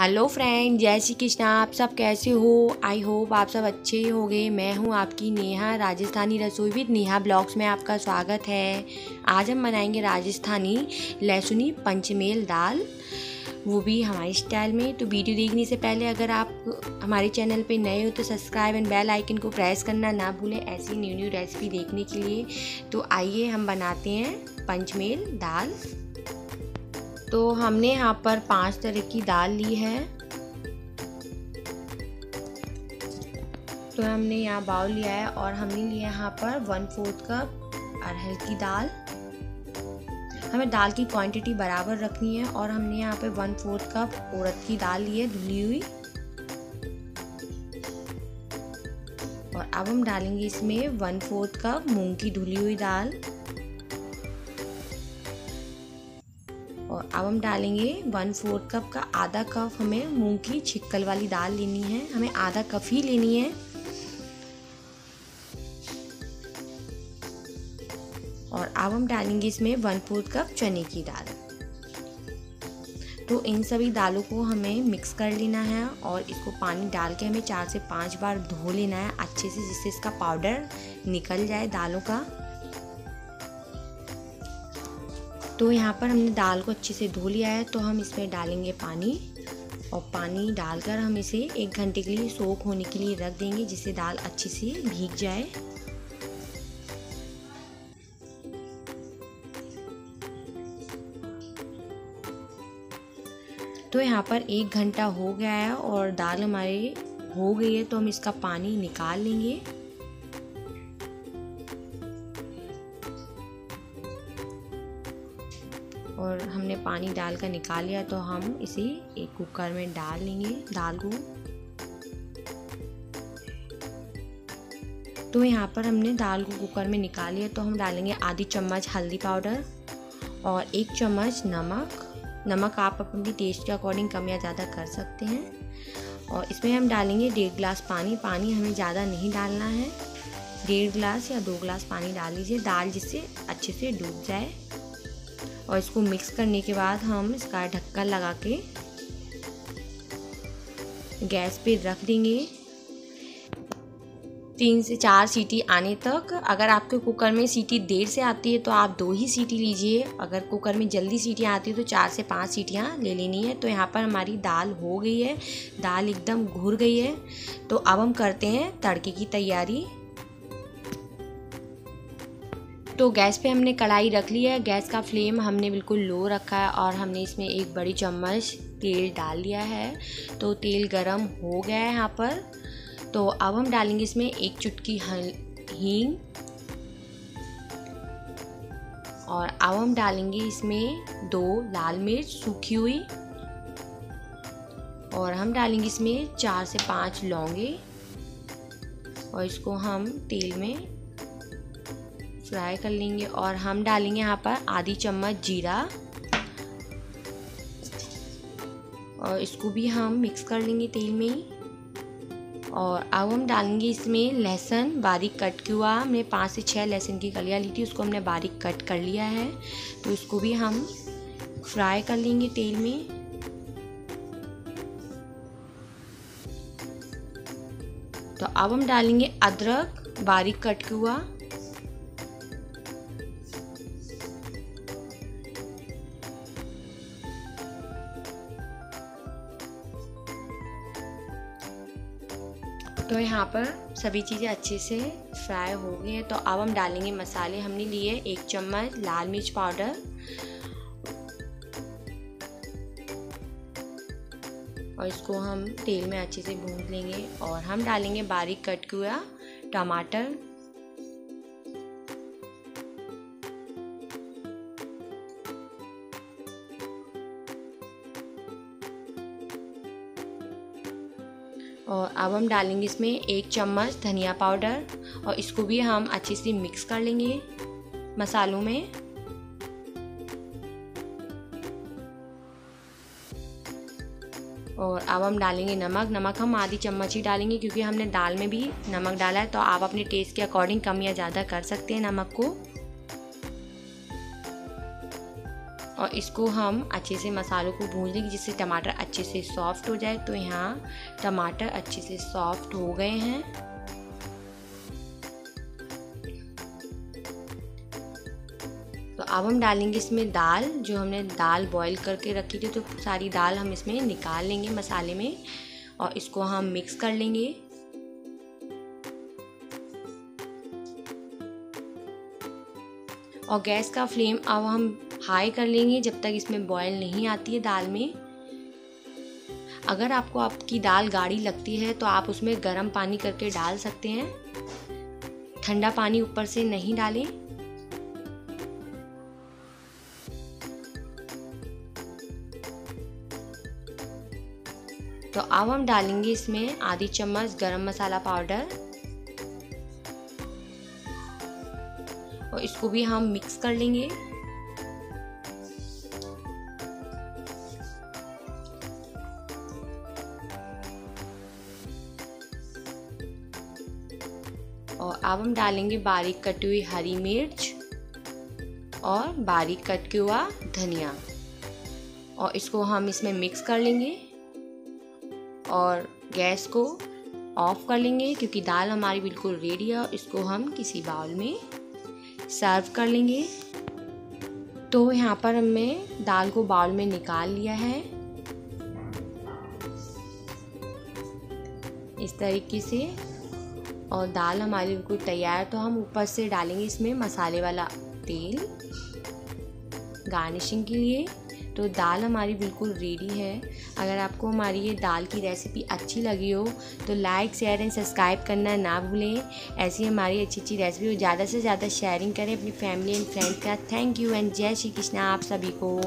Hello friend, जय श्री कृष्णा। आप सब कैसे हो? आई होप आप सब अच्छे ही होंगे। मैं हूँ आपकी नेहा, राजस्थानी रसोई विद नेहा ब्लॉग्स में आपका स्वागत है। आज हम बनाएँगे राजस्थानी लहसुनी पंचमेल दाल। वो भी हमारे स्टाइल में। तो वीडियो देखने से पहले अगर आप हमारे चैनल पे नए हो तो सब्सक्राइब एंड बेल आइकन को प्रेस करना ना भूलें ऐसी न्यू न्यू रेसिपी देखने के लिए। तो आइए हम बनाते हैं पंचमेल दाल। तो हमने यहाँ पर पाँच तरह की दाल ली है। तो हमने यहाँ बाउल लिया है और हमने लिया यहाँ पर वन फोर्थ कप अरहर की दाल। हमें दाल की क्वांटिटी बराबर रखनी है और हमने यहाँ पे वन फोर्थ कप उड़द की दाल ली है, धुली हुई। और अब हम डालेंगे इसमें वन फोर्थ कप मूंग की धुली हुई दाल। और अब हम डालेंगे वन फोर्थ कप का आधा कप हमें मूंग की छिक्कल वाली दाल लेनी है। हमें आधा कप ही लेनी है। और अब हम डालेंगे इसमें वन फोर्थ कप चने की दाल। तो इन सभी दालों को हमें मिक्स कर लेना है और इसको पानी डाल के हमें चार से पाँच बार धो लेना है अच्छे से, जिससे इसका पाउडर निकल जाए दालों का। तो यहाँ पर हमने दाल को अच्छे से धो लिया है तो हम इसमें डालेंगे पानी। और पानी डालकर हम इसे एक घंटे के लिए सोख होने के लिए रख देंगे, जिससे दाल अच्छे से भीग जाए। तो यहाँ पर एक घंटा हो गया है और दाल हमारी हो गई है तो हम इसका पानी निकाल लेंगे। हमने पानी डाल कर निकाल लिया तो हम इसे एक कुकर में डाल लेंगे, दाल को। तो यहाँ पर हमने दाल को कुकर में निकाल लिया तो हम डालेंगे आधी चम्मच हल्दी पाउडर और एक चम्मच नमक। नमक आप अपनी टेस्ट के अकॉर्डिंग कम या ज़्यादा कर सकते हैं। और इसमें हम डालेंगे डेढ़ गिलास पानी। पानी हमें ज़्यादा नहीं डालना है। डेढ़ गिलास या दो गिलास पानी डाल लीजिए, दाल जिससे अच्छे से डूब जाए। और इसको मिक्स करने के बाद हम इसका ढक्कन लगा के गैस पे रख देंगे। तीन से चार सीटी आने तक। अगर आपके कुकर में सीटी देर से आती है तो आप दो ही सीटी लीजिए। अगर कुकर में जल्दी सीटियाँ आती है तो चार से पाँच सीटियाँ ले लेनी है। तो यहाँ पर हमारी दाल हो गई है। दाल एकदम घुर गई है। तो अब हम करते हैं तड़के की तैयारी। तो गैस पे हमने कढ़ाई रख ली है। गैस का फ्लेम हमने बिल्कुल लो रखा है और हमने इसमें एक बड़ी चम्मच तेल डाल लिया है। तो तेल गरम हो गया है यहाँ पर। तो अब हम डालेंगे इसमें एक चुटकी हींग। और अब हम डालेंगे इसमें दो लाल मिर्च सूखी हुई। और हम डालेंगे इसमें चार से पाँच लौंगे। और इसको हम तेल में फ्राई कर लेंगे और हम डालेंगे यहाँ पर आधी चम्मच जीरा। और इसको भी हम मिक्स कर लेंगे तेल में ही। और अब हम डालेंगे इसमें लहसुन, बारीक कट हुआ हमने पाँच से छः लहसुन की कलियाँ ली थी, उसको हमने बारीक कट कर लिया है। तो उसको भी हम फ्राई कर लेंगे तेल में। तो अब हम डालेंगे अदरक, बारीक कट हुआ तो यहाँ पर सभी चीज़ें अच्छे से फ्राई हो गई हैं। तो अब हम डालेंगे मसाले। हमने लिए एक चम्मच लाल मिर्च पाउडर। और इसको हम तेल में अच्छे से भून लेंगे। और हम डालेंगे बारीक कट हुआ टमाटर। और अब हम डालेंगे इसमें एक चम्मच धनिया पाउडर और इसको भी हम अच्छे से मिक्स कर लेंगे मसालों में। और अब हम डालेंगे नमक। नमक हम आधी चम्मच ही डालेंगे क्योंकि हमने दाल में भी नमक डाला है तो आप अपने टेस्ट के अकॉर्डिंग कम या ज़्यादा कर सकते हैं नमक को। और इसको हम अच्छे से मसालों को भून लेंगे जिससे टमाटर अच्छे से सॉफ्ट हो जाए। तो यहाँ टमाटर अच्छे से सॉफ्ट हो गए हैं। तो अब हम डालेंगे इसमें दाल, जो हमने दाल बॉईल करके रखी थी तो सारी दाल हम इसमें निकाल लेंगे मसाले में और इसको हम मिक्स कर लेंगे। और गैस का फ्लेम अब हम हाई कर लेंगे जब तक इसमें बॉयल नहीं आती है दाल में। अगर आपको आपकी दाल गाढ़ी लगती है तो आप उसमें गर्म पानी करके डाल सकते हैं। ठंडा पानी ऊपर से नहीं डालें। तो अब हम डालेंगे इसमें आधी चम्मच गरम मसाला पाउडर। और इसको भी हम मिक्स कर लेंगे। अब हम डालेंगे बारीक कटी हुई हरी मिर्च और बारीक कट हुआ धनिया। और इसको हम इसमें मिक्स कर लेंगे और गैस को ऑफ़ कर लेंगे क्योंकि दाल हमारी बिल्कुल रेडी है और इसको हम किसी बाउल में सर्व कर लेंगे। तो यहाँ पर हमने दाल को बाउल में निकाल लिया है। इस तरीके से और दाल हमारी बिल्कुल तैयार है तो हम ऊपर से डालेंगे इसमें मसाले वाला तेल गार्निशिंग के लिए। तो दाल हमारी बिल्कुल रेडी है। अगर आपको हमारी ये दाल की रेसिपी अच्छी लगी हो तो लाइक शेयर एंड सब्सक्राइब करना ना भूलें। ऐसी हमारी अच्छी अच्छी रेसिपी हो ज़्यादा से ज़्यादा शेयरिंग करें अपनी फैमिली एंड फ्रेंड्स का thank you and Jai Shri Krishna आप सभी को।